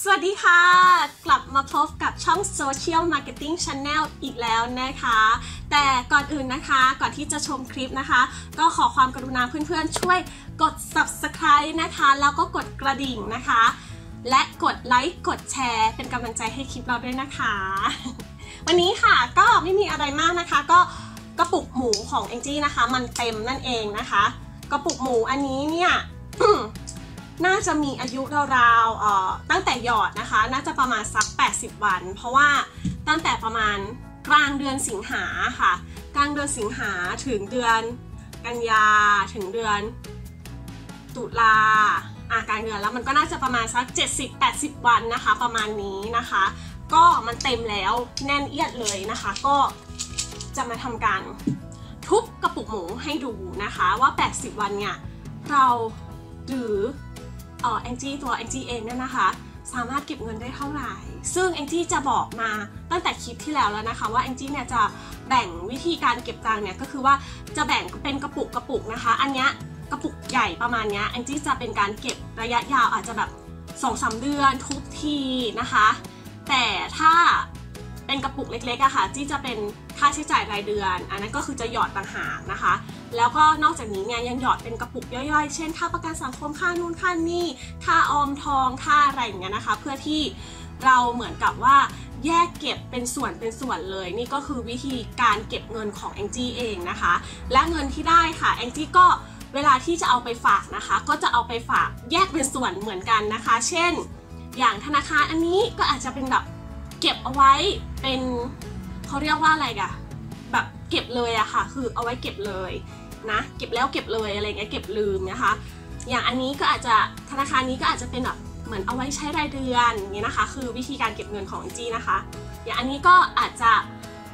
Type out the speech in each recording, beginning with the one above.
สวัสดีค่ะ กลับมาพบกับช่อง Social Marketing Channel อีกแล้วนะคะ แต่ก่อนอื่นนะคะ ก่อนที่จะชมคลิปนะคะ ก็ขอความกรุณาเพื่อนๆ ช่วยกด Subscribe นะคะ แล้วก็กดกระดิ่งนะคะ และกดไลค์กดแชร์ เป็นกำลังใจให้คลิปเราด้วยนะคะ วันนี้ค่ะก็ไม่มีอะไรมากนะคะ ก็กระปุกหมูของแองจี้นะคะ มันเต็มนั่นเองนะคะ กระปุกหมูอันนี้เนี่ย น่าจะมีอายุราวๆตั้งแต่หยอดนะคะ น่าจะประมาณสัก 80 วัน เพราะว่าตั้งแต่ประมาณกลางเดือนสิงหาค่ะ กลางเดือนสิงหาถึงเดือนกันยาถึงเดือน ตุลาอ่ากลางเดือนแล้วมันก็น่าจะประมาณสัก 70-80 วันนะคะ ประมาณนี้นะคะ ก็มันเต็มแล้วแน่นเอียดเลยนะคะ ก็จะมาทำการทุบกระปุกหมูให้ดูนะคะว่า 80 วันเนี่ยเราหรือ แองจี้ตัวแองจี้เองเนี่ยนะคะ สามารถเก็บเงินได้เท่าไหร่ ซึ่งแองจี้จะบอกมาตั้งแต่คลิปที่แล้วแล้วนะคะว่าแองจี้เนี่ยจะแบ่งวิธีการเก็บตังค์เนี่ยก็คือว่าจะแบ่งเป็นกระปุกกระปุกนะคะ อันเนี้ยกระปุกใหญ่ประมาณเนี้ยแองจี้จะเป็นการเก็บระยะยาวอาจจะแบบ2องสาเดือนทุกทีนะคะ แต่ถ้าเป็นกระปุกเล็กๆอะค่ะจี้จะเป็นค่าใช้จ่ายรายเดือน อันนั้นก็คือจะหยอดต่างหากนะคะ แล้วก็นอกจากนี้เนี่ยยังหยอดเป็นกระปุกย่อยๆ เช่นค่าประกันสังคมค่านู่นค่านี่ค่าออมทองค่าอะไรอย่างเงี้ยนะคะ เพื่อที่เราเหมือนกับว่าแยกเก็บเป็นส่วนเป็นส่วนเลย นี่ก็คือวิธีการเก็บเงินของแองจี้เองนะคะ และเงินที่ได้ค่ะแองจี้ก็เวลาที่จะเอาไปฝากนะคะ ก็จะเอาไปฝากแยกเป็นส่วนเหมือนกันนะคะ เช่น อย่างธนาคารอันนี้ก็อาจจะเป็นแบบเก็บเอาไว้เป็นเขาเรียกว่าอะไรกะแบบเก็บเลยอะค่ะ คือเอาไว้เก็บเลย นะ เก็บแล้วเก็บเลยอะไรเงี้ยเก็บลืมนะคะ อย่างอันนี้ก็อาจจะธนาคารนี้ก็อาจจะเป็นแบบเหมือนเอาไว้ใช้รายเดือนอย่างเงี้นะคะ คือวิธีการเก็บเงินของจีนะคะ อย่างอันนี้ก็อาจจะ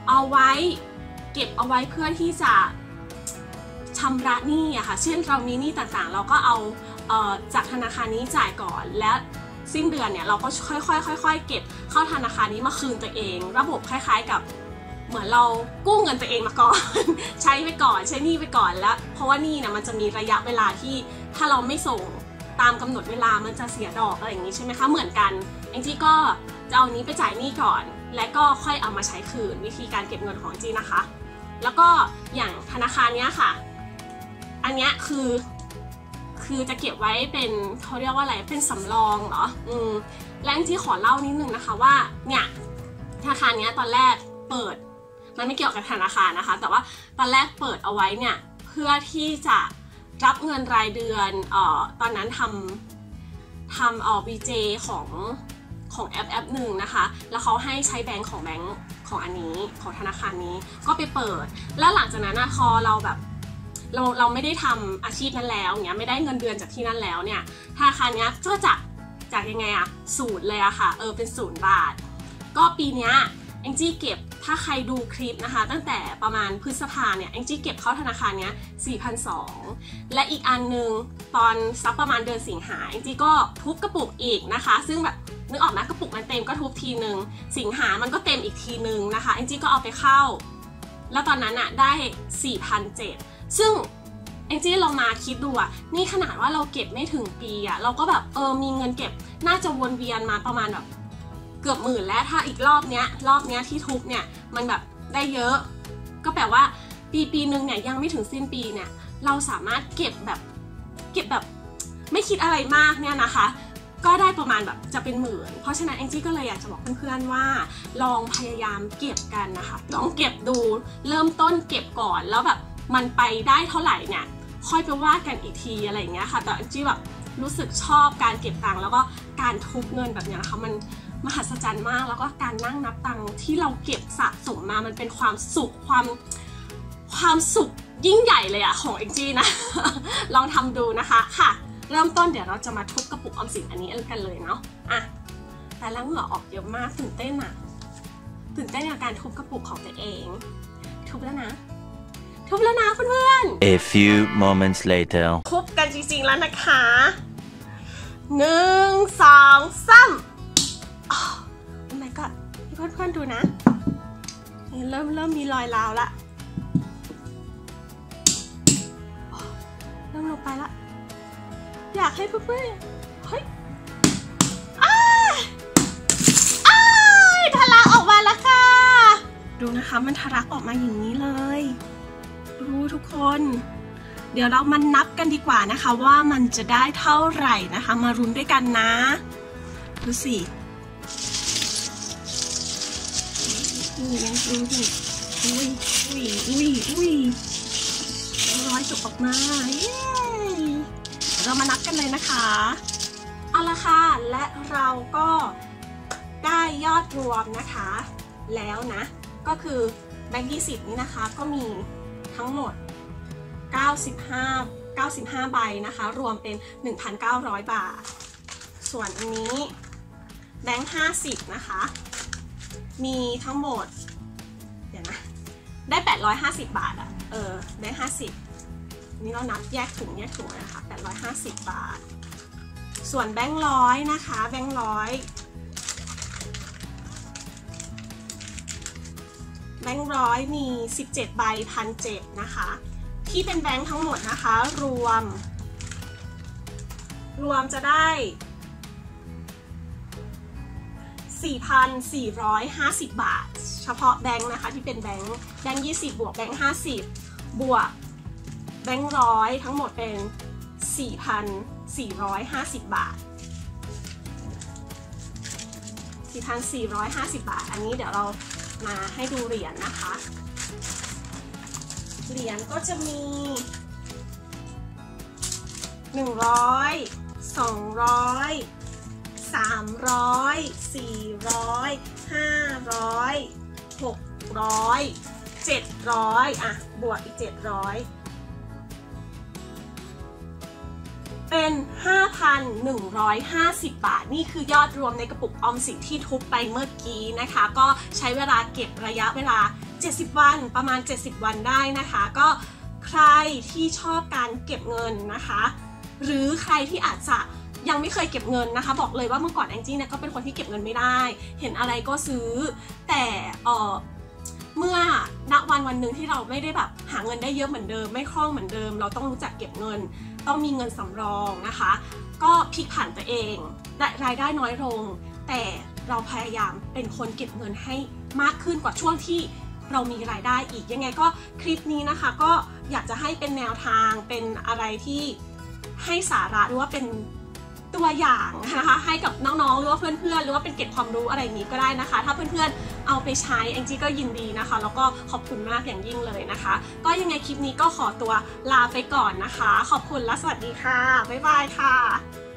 เอาไว้เก็บเอาไว้เพื่อที่จะชำระหนี้อะค่ะ เช่นเรามีหนี้ต่างๆ เราก็เอาเออจากธนาคารนี้จ่ายก่อน และสิ้นเดือนเนี่ยเราก็ค่อยๆค่อยๆเก็บเข้าธนาคารนี้มาคืนตัวเอง ระบบคล้าย ๆ กับ เหมือนเรากู้เงินตัวเองมาก่อน ใช้ไปก่อนใช้หนี้ไปก่อนแล้ว เพราะว่านี้เนี่ยมันจะมีระยะเวลาที่ถ้าเราไม่ส่งตามกำหนดเวลามันจะเสียดอกอะไรอย่างนี้ใช่ไหมคะเหมือนกันแองจี้ก็จะเอานี้ไปจ่ายหนี้ก่อน และก็ค่อยเอามาใช้คืนวิธีการเก็บเงินของจีนะคะ แล้วก็อย่างธนาคารเนี้ยค่ะ อันเนี้ยคือคือจะเก็บไว้เป็นเขาเรียกว่าอะไรเป็นสำรองเหรออืมแล้วแองจี้ขอเล่านิดนึงนะคะว่าเนี่ยธนาคารเนี้ยตอนแรกเปิด มันไม่เกี่ยวกับธนาคารนะคะ แต่ว่าตอนแรกเปิดเอาไว้เนี่ยเพื่อที่จะรับเงินรายเดือนเอ่อตอนนั้นทำทำเอ่อ VJ ของของแอปแอปหนึ่งนะคะ แล้วเขาให้ใช้แบงค์ของแบงค์ของอันนี้ของธนาคารนี้ก็ไปเปิด แล้วหลังจากนั้นนะพอเราแบบเราเราไม่ได้ทำอาชีพนั้นแล้วเนี้ยไม่ได้เงินเดือนจากที่นั่นแล้วเนี่ยธนาคารเนี้ยก็จากจากยังไงอะศูนย์เลยอะค่ะเออเป็นศูนย์บาท ก็ปีเนี้ย แองจี้เก็บถ้าใครดูคลิปนะคะ ตั้งแต่ประมาณพฤษภาเนี่ยแองจี้เก็บเข้าธนาคารเนี้ย4,200และอีกอันนึงตอนซักประมาณเดือนสิงหาแองจี้ก็ทุบกระปุกอีกนะคะ ซึ่งแบบนึกออกไหมกระปุกมันเต็มก็ทุบทีนึง สิงหามันก็เต็มอีกทีนึงนะคะแองจี้ก็เอาไปเข้า แล้วตอนนั้นอะได้4,700ซึ่งแองจี้ลองมาคิดดูอะนี่ขนาดว่าเราเก็บไม่ถึงปีอะเราก็แบบเออมีเงินเก็บน่าจะวนเวียนมาประมาณแบบ เกือบหมื่นแล้วถ้าอีกรอบเนี้ยรอบเนี้ยที่ทุบเนี่ยมันแบบได้เยอะ ก็แปลว่าปีปีหนึ่งเนี่ยยังไม่ถึงสิ้นปีเนี่ยเราสามารถเก็บแบบเก็บแบบไม่คิดอะไรมากเนี่ยนะคะ ก็ได้ประมาณแบบจะเป็นหมื่น เพราะฉะนั้นแองจี้ก็เลยอยากจะบอกเพื่อนๆว่า ลองพยายามเก็บกันนะคะ ลองเก็บดูเริ่มต้นเก็บก่อนแล้วแบบมันไปได้เท่าไหร่เนี่ยค่อยไปว่ากันอีกทีอะไรอย่างเงี้ยค่ะแต่แองจี้แบบรู้สึกชอบการเก็บตังค์แล้วก็การทุบเงินแบบเนี้ยนะคะมัน มหัศจรรย์มาก แล้วก็การนั่งนับตังค์ที่เราเก็บสะสมมามันเป็นความสุขความความสุขยิ่งใหญ่เลยอะของเอ็งจี้นะ ลองทำดูนะคะค่ะ เริ่มต้นเดี๋ยวเราจะมาทุบกระปุกออมสินอันนี้กันเลยเนาะอะแต่แล้วเหงื่อออกเยอะมากตื่นเต้นอะตื่นเต้นกับการทุบกระปุกของตัวเอง ทุบแล้วนะ ทุบแล้วนะเพื่อน A few moments later. ๆทุบกันจริงๆแล้วนะคะหนึ่งสองสามโอ้ my god เพื่อนๆดูนะ เริ่มเริ่มมีรอยราวละเริ่มลงไปละ อยากให้เพื่อนๆเฮ้ยทะลักออกมาแล้วค่ะ ดูนะคะมันทะลักออกมาอย่างนี้เลย ดูทุกคน เดี๋ยวเรามันนับกันดีกว่านะคะ ว่ามันจะได้เท่าไหร่นะคะ มารุนด้วยกันนะ ดูสิ นี่ยังดูดิอุ้ยอุ้ยอุ้ยอุ้ยร้อยจบออกมาเย้เดี๋ยวเรามานับกันเลยนะคะเอาละค่ะและเราก็ได้ยอดรวมนะคะ แล้วนะ ก็คือแบงค์ยี่สิบนี้นะคะก็มีทั้งหมด 95 95 ใบนะคะ รวมเป็น 1,900 บาท ส่วนอันนี้แบงค์50 นะคะ มีทั้งหมด เดี๋ยวนะ ได้ 850 บาทอะเออแบงค์50 นี่เรานับแยกถุงแยกถุงนะคะ 850 บาท ส่วนแบงค์ร้อยนะคะ แบงค์ร้อย แบงค์ร้อยมี 17 ใบพันเจ็ดนะคะ ที่เป็นแบงค์ทั้งหมดนะคะ รวม รวมจะได้ 4,450 บาท เฉพาะแบงค์นะคะที่เป็นแบงค์แบงค์20 บวกแบงค์50 บวกแบงค์ร้อยทั้งหมดเป็น 4,450 บาท 4,450 บาท อันนี้เดี๋ยวเรามาให้ดูเหรียญนะคะ เหรียญก็จะมี 100 200 300 400 500 600 700อะ บวกอีก 700 เป็น 5,150 บาท นี่คือยอดรวมในกระปุกออมสินที่ทุบไปเมื่อกี้นะคะ ก็ใช้เวลาเก็บระยะเวลา 70 วัน ประมาณ 70 วันได้นะคะ ก็ใครที่ชอบการเก็บเงินนะคะ หรือใครที่อาจจะ ยังไม่เคยเก็บเงินนะคะ บอกเลยว่าเมื่อก่อนแองจี้เนี่ยก็เป็นคนที่เก็บเงินไม่ได้ เห็นอะไรก็ซื้อ แต่เออเมื่อณวันวันหนึ่งที่เราไม่ได้แบบหาเงินได้เยอะเหมือนเดิม ไม่คล่องเหมือนเดิม เราต้องรู้จักเก็บเงิน ต้องมีเงินสำรองนะคะ ก็พลิกผันตัวเองได้รายได้น้อยลง แต่เราพยายามเป็นคนเก็บเงินให้มากขึ้นกว่าช่วงที่เรามีรายได้อีกยังไงก็คลิปนี้นะคะ ก็อยากจะให้เป็นแนวทางเป็นอะไรที่ให้สาระหรือว่าเป็น ตัวอย่างนะคะให้กับน้องๆ หรือว่าเพื่อนๆ หรือว่าเป็นเก็บความรู้อะไรอย่างนี้ก็ได้นะคะ ถ้าเพื่อนๆ เอาไปใช้แองจี้ก็ยินดีนะคะ แล้วก็ขอบคุณมากอย่างยิ่งเลยนะคะ ก็ยังไงคลิปนี้ก็ขอตัวลาไปก่อนนะคะ ขอบคุณและสวัสดีค่ะ บ๊ายบายค่ะ